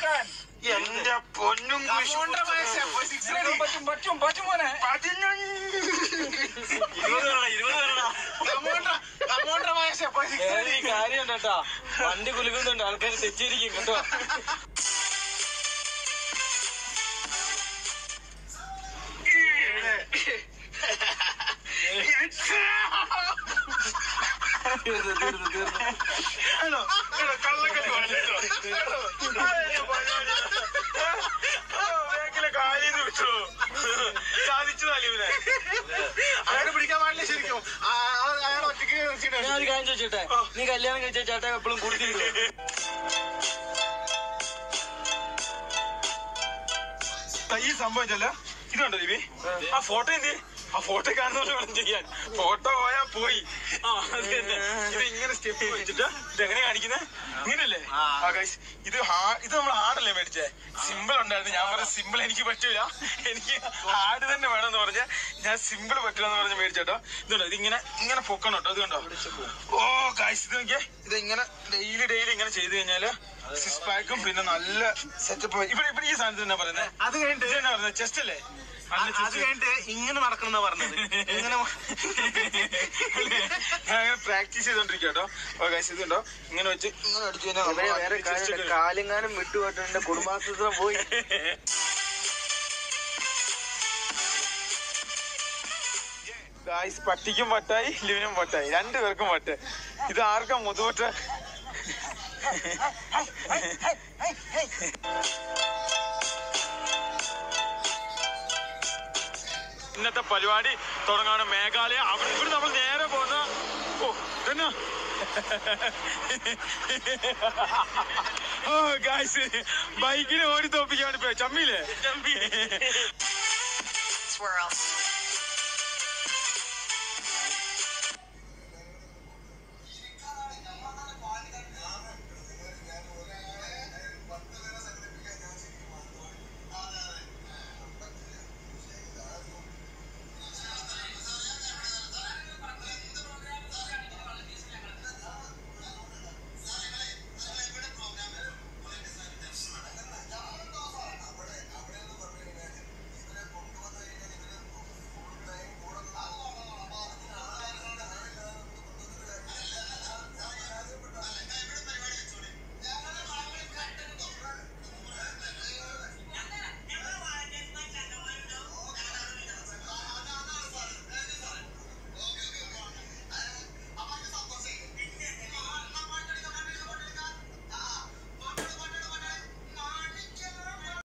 പൊക്കാൻ എന്റെ പൊന്നും. പറ്റും പറ്റും പറ്റും മോനെ. കാര്യം കേട്ടോ വണ്ടി കുലുക്കുന്നുണ്ട് ആൾക്കാർ തെറ്റിയിരിക്കും കേട്ടോ. തീർന്നു തീർന്നു തീർന്നു. ഹലോ സാധിച്ചു അലിവിനെ അയാളെ പിടിക്കാൻ പാടില്ല ശരിക്കും. അയാൾ ഒറ്റയ്ക്ക് ഞാൻ ഒരു കാര്യം ചോദിച്ചോട്ടെ? നീ കല്യാണം കഴിച്ച ചേട്ടാ എപ്പോഴും കുടിക്കുന്നു ഈ സംഭവം ചെല്ല ഇതുണ്ടോ ദീപി ആ. ഫോട്ടോ എന്ത്? ആ ഫോട്ടോ കാണുന്നവരെ വേണം ചെയ്യാൻ. ഫോട്ടോ പോയാ പോയി. ആ അത് തന്നെ. ഇത് ഇങ്ങനെ സ്റ്റെപ്പ് വെച്ചിട്ട് ഇത് കാണിക്കുന്നത് ഇങ്ങനല്ലേ ഇത് ഇത് നമ്മൾ ഹാർഡല്ലേ മേടിച്ചേ? സിമ്പിൾ ഉണ്ടായിരുന്നു. ഞാൻ പറഞ്ഞ സിമ്പിൾ എനിക്ക് പറ്റൂല. എനിക്ക് ഹാർഡ് തന്നെ വേണമെന്ന് പറഞ്ഞ ഞാൻ സിമ്പിൾ പറ്റില്ല എന്ന് പറഞ്ഞ് മേടിച്ചേട്ടോ. ഇതുണ്ടോ? ഇത് ഇങ്ങനെ ഇങ്ങനെ പൊക്കണം കേട്ടോ. ഇത് കണ്ടോ? ഓ ഗൈസ് ഇത് നോക്കിയേ. ഇത് ഇങ്ങനെ ഡെയിലി ഡെയിലി ഇങ്ങനെ ചെയ്ത് കഴിഞ്ഞാൽ സിക്സ് പാക്കും പിന്നെ നല്ല സെറ്റപ്പ് ഇവിടെ ഇവിടെ ഈ സാധനത്തിന് എന്നാ പറയുന്നത് അത് കഴിഞ്ഞിട്ട് ചെസ്റ്റ് അല്ലേ? അത് കഴിഞ്ഞിട്ട് ഇങ്ങനെ നടക്കണം പറഞ്ഞത്. ഇങ്ങനെ അങ്ങനെ പ്രാക്ടീസ് ചെയ്തോണ്ടിരിക്കട്ടോ ഇതുണ്ടോ? ഇങ്ങനെ വെച്ച് ഇങ്ങനെ അടിച്ചു കഴിഞ്ഞാൽ വേറെ കാര്യം കാലിങ്ങാനും വിട്ടുപോയിട്ടുണ്ട്. കുടുംബാസൂത്രം പോയി. ഗായ്സ് പട്ടിക്കും പട്ടായി ലിവിനും പട്ടായി. രണ്ടുപേർക്കും പട്ട്. ഇത് ആർക്കാ മുതുവട്ട ഇന്നത്തെ പരിപാടി തുടങ്ങാണ്. മേഘാലയ അവിടെ ഇവിടെ നമ്മൾ നേരെ പോകുന്ന ഓ തന്നെ ഓ ഗായ്സ് ബൈക്കിന് ഓടി തോപ്പിക്കാണ് ചമ്മിയില്ലേ? swirl.